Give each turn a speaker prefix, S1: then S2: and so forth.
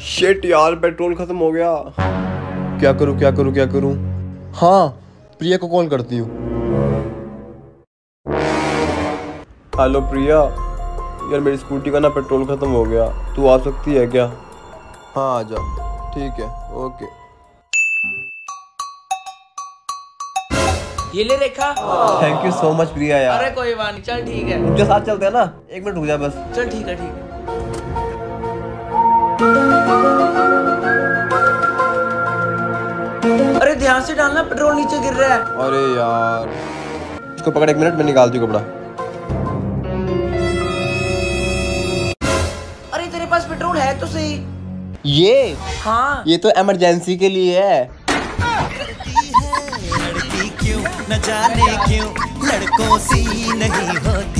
S1: Shit यार petrol खत्म हो गया। क्या करूँ क्या करूँ क्या करूँ? हाँ प्रिया को कॉल करती हूँ। हेलो प्रिया। यार, मेरी स्कूटी का ना पेट्रोल खत्म हो गया। तू आ सकती है क्या? हाँ आ जा। ठीक है ओके
S2: ये ले Rekha.
S1: Thank you so much Priya यार।
S2: अरे कोई बात नहीं चल ठीक है।
S1: उनके साथ चलते हैं ना? एक मिनट रुक जा बस।
S2: चल ठीक है ठीक है। अरे ध्यान से डालना पेट्रोल नीचे गिर रहा है।
S1: अरे यार। इसको पकड़ एक मिनट मैं निकालती हूँ कपड़ा।
S2: अरे तेरे पास पेट्रोल है तो सही।
S1: ये?
S2: हाँ।
S1: ये तो इमरजेंसी के लिए है।
S3: न जाने क्यों लड़कों सी नहीं होती।